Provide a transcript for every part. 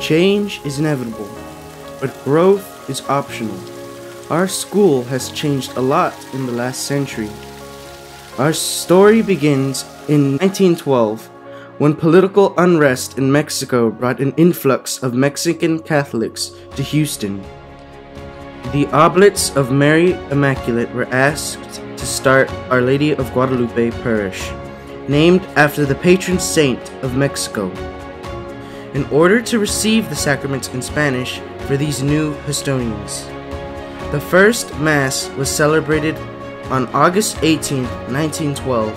Change is inevitable, but growth is optional. Our school has changed a lot in the last century. Our story begins in 1912 when political unrest in Mexico brought an influx of Mexican Catholics to Houston. The Oblates of Mary Immaculate were asked to start Our Lady of Guadalupe Parish, named after the patron saint of Mexico in order to receive the sacraments in Spanish for these new Houstonians. The first Mass was celebrated on August 18, 1912.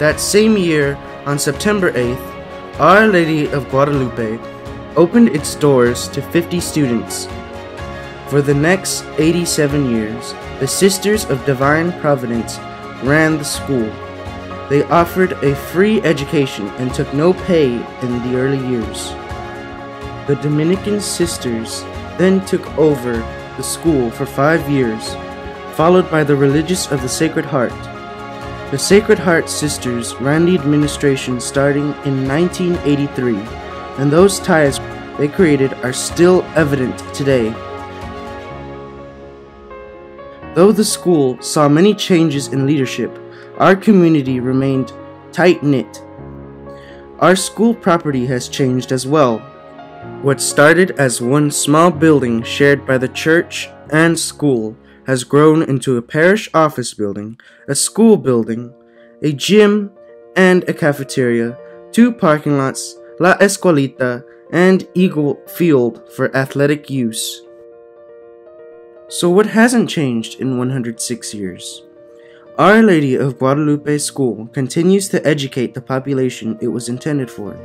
That same year, on September 8th, Our Lady of Guadalupe opened its doors to 50 students. For the next 87 years, the Sisters of Divine Providence ran the school. They offered a free education and took no pay in the early years. The Dominican Sisters then took over the school for five years, followed by the Religious of the Sacred Heart. The Sacred Heart Sisters ran the administration starting in 1983, and those ties they created are still evident today. Though the school saw many changes in leadership, our community remained tight knit. Our school property has changed as well. What started as one small building shared by the church and school has grown into a parish office building, a school building, a gym, and a cafeteria, two parking lots, La Escuelita, and Eagle Field for athletic use. So, what hasn't changed in 106 years? Our Lady of Guadalupe School continues to educate the population it was intended for,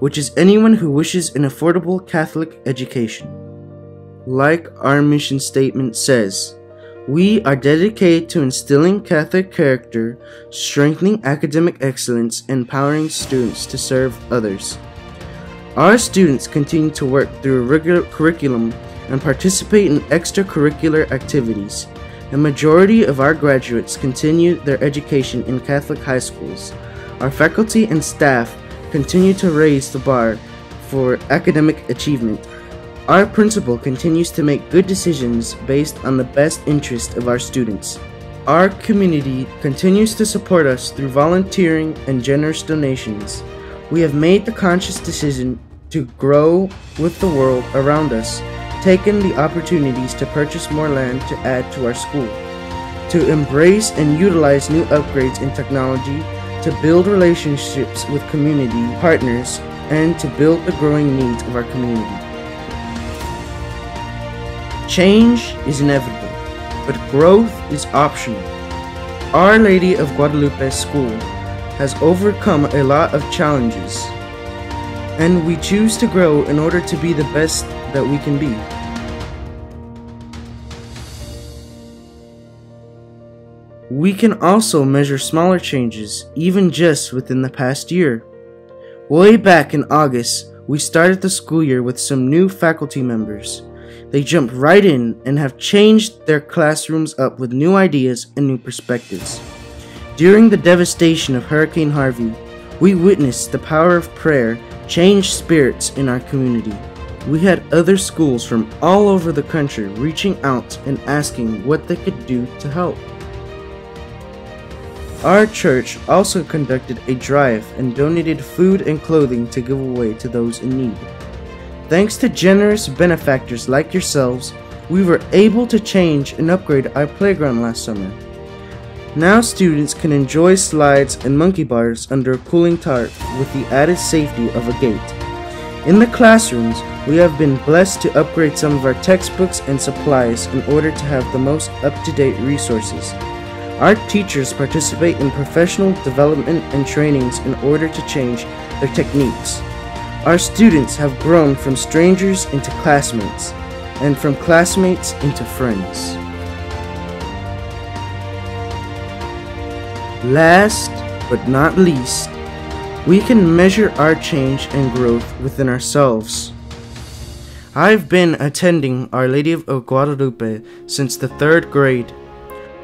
which is anyone who wishes an affordable Catholic education. Like our mission statement says, we are dedicated to instilling Catholic character, strengthening academic excellence, and empowering students to serve others. Our students continue to work through a regular curriculum and participate in extracurricular activities. The majority of our graduates continue their education in Catholic high schools. Our faculty and staff continue to raise the bar for academic achievement. Our principal continues to make good decisions based on the best interest of our students. Our community continues to support us through volunteering and generous donations. We have made the conscious decision to grow with the world around us taken the opportunities to purchase more land to add to our school, to embrace and utilize new upgrades in technology, to build relationships with community partners, and to build the growing needs of our community. Change is inevitable, but growth is optional. Our Lady of Guadalupe School has overcome a lot of challenges, and we choose to grow in order to be the best that we can be. We can also measure smaller changes, even just within the past year. Way back in August, we started the school year with some new faculty members. They jumped right in and have changed their classrooms up with new ideas and new perspectives. During the devastation of Hurricane Harvey, we witnessed the power of prayer change spirits in our community. We had other schools from all over the country reaching out and asking what they could do to help. Our church also conducted a drive and donated food and clothing to give away to those in need. Thanks to generous benefactors like yourselves, we were able to change and upgrade our playground last summer. Now students can enjoy slides and monkey bars under a cooling tarp with the added safety of a gate. In the classrooms, we have been blessed to upgrade some of our textbooks and supplies in order to have the most up-to-date resources. Our teachers participate in professional development and trainings in order to change their techniques. Our students have grown from strangers into classmates, and from classmates into friends. Last but not least, we can measure our change and growth within ourselves. I've been attending Our Lady of Guadalupe since the third grade.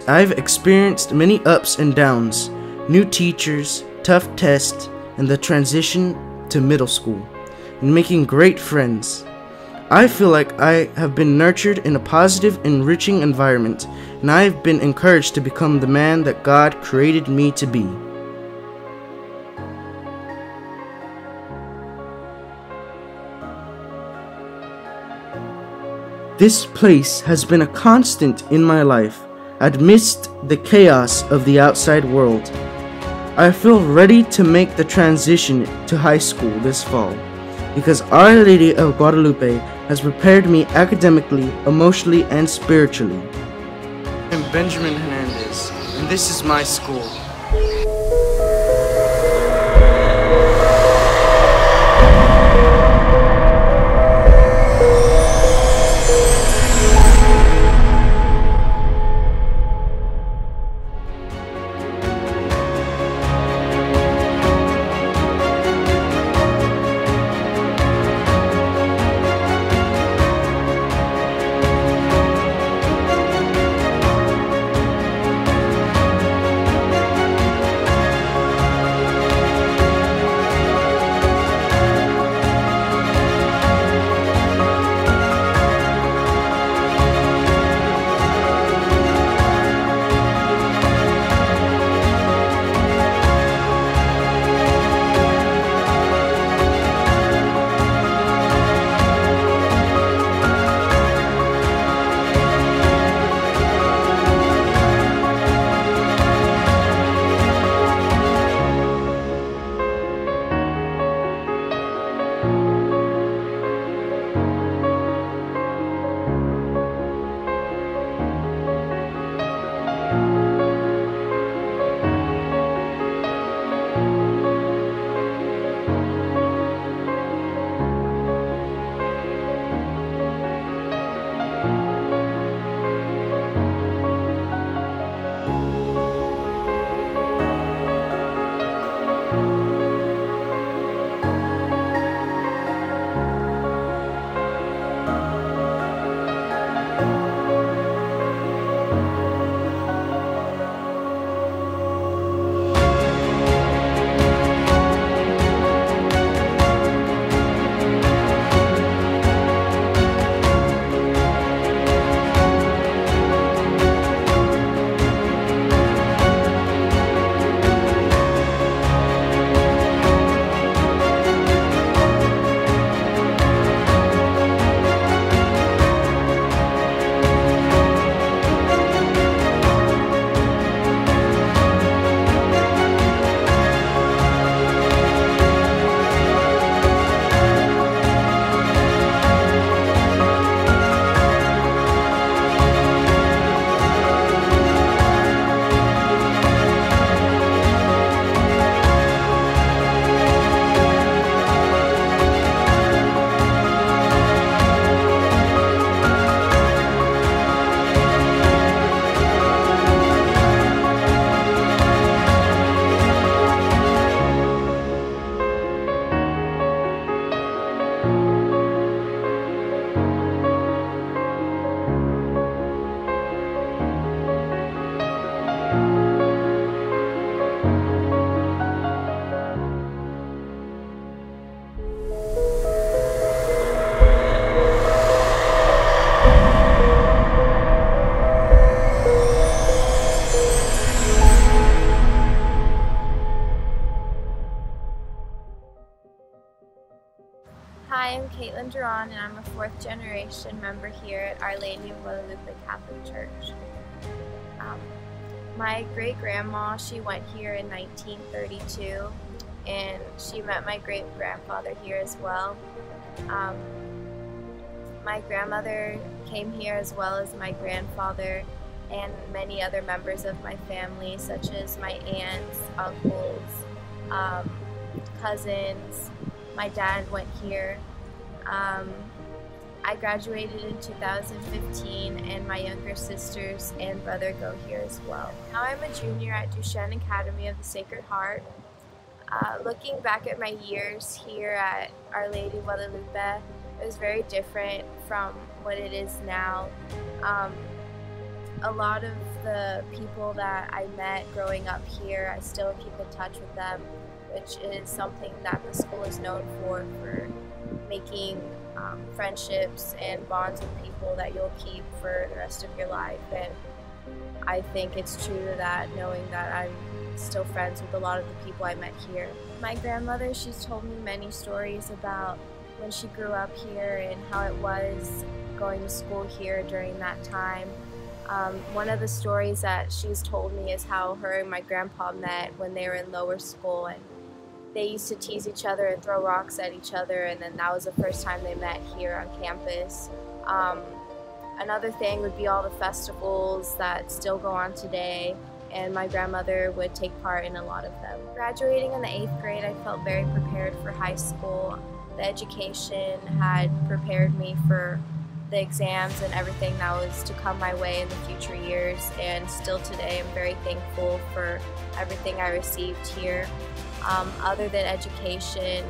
I've experienced many ups and downs, new teachers, tough tests, and the transition to middle school, and making great friends. I feel like I have been nurtured in a positive, enriching environment, and I have been encouraged to become the man that God created me to be. This place has been a constant in my life, amidst the chaos of the outside world. I feel ready to make the transition to high school this fall because Our Lady of Guadalupe has prepared me academically, emotionally, and spiritually. I'm Benjamin Hernandez, and this is my school. Member here at Our Lady of Guadalupe Catholic Church. Um, my great grandma, she went here in 1932, and she met my great grandfather here as well. Um, my grandmother came here as well as my grandfather and many other members of my family, such as my aunts, uncles, um, cousins, my dad went here. Um, I graduated in 2015 and my younger sisters and brother go here as well. Now I'm a junior at Duchesne Academy of the Sacred Heart. Uh, looking back at my years here at Our Lady Guadalupe, it was very different from what it is now. Um, a lot of the people that I met growing up here, I still keep in touch with them, which is something that the school is known for, for making um, friendships and bonds with people that you'll keep for the rest of your life. And I think it's true to that, knowing that I'm still friends with a lot of the people I met here. My grandmother, she's told me many stories about when she grew up here and how it was going to school here during that time. Um, one of the stories that she's told me is how her and my grandpa met when they were in lower school and they used to tease each other and throw rocks at each other and then that was the first time they met here on campus. Um, another thing would be all the festivals that still go on today and my grandmother would take part in a lot of them. Graduating in the eighth grade, I felt very prepared for high school. The education had prepared me for the exams and everything that was to come my way in the future years. And still today, I'm very thankful for everything I received here. Um, other than education,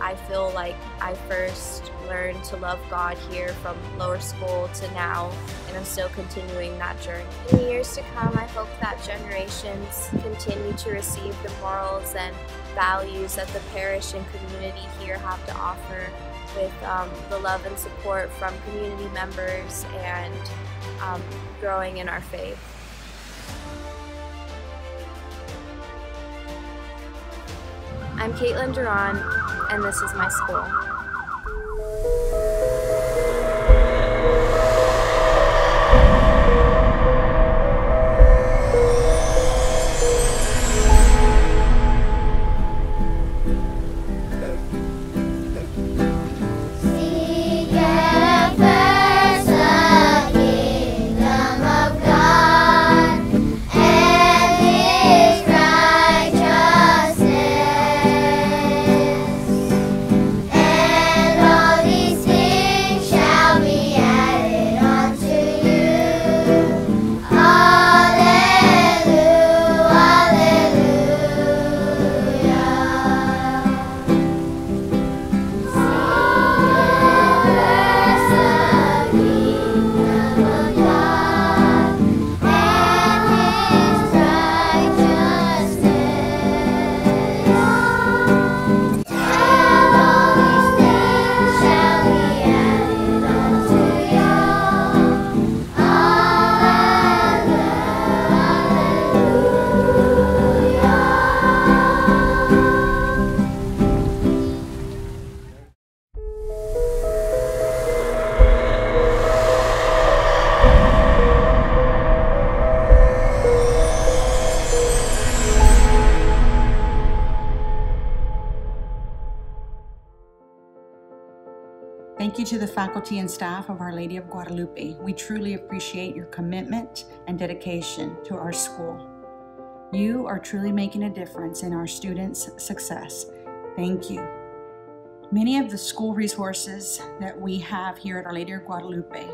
I feel like I first learned to love God here from lower school to now, and I'm still continuing that journey. In the years to come, I hope that generations continue to receive the morals and values that the parish and community here have to offer with um, the love and support from community members and um, growing in our faith. I'm Caitlin Duran, and this is my school. Thank you to the faculty and staff of Our Lady of Guadalupe. We truly appreciate your commitment and dedication to our school. You are truly making a difference in our students' success. Thank you. Many of the school resources that we have here at Our Lady of Guadalupe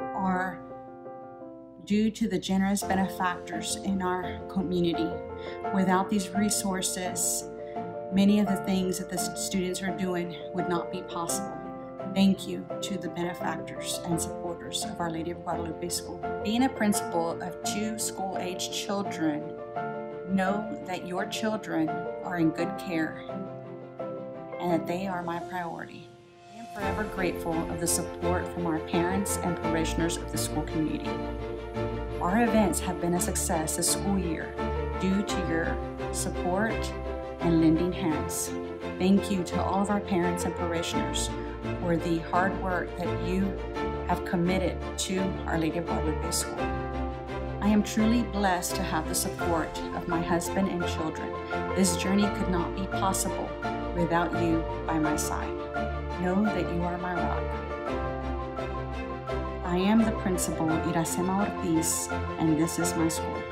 are due to the generous benefactors in our community. Without these resources, many of the things that the students are doing would not be possible. Thank you to the benefactors and supporters of Our Lady of Guadalupe School. Being a principal of two school age children, know that your children are in good care and that they are my priority. I am forever grateful of the support from our parents and parishioners of the school community. Our events have been a success this school year due to your support and lending hands. Thank you to all of our parents and parishioners for the hard work that you have committed to Our Lady of Guadalupe School. I am truly blessed to have the support of my husband and children. This journey could not be possible without you by my side. Know that you are my rock. I am the principal Irazema Ortiz, and this is my school.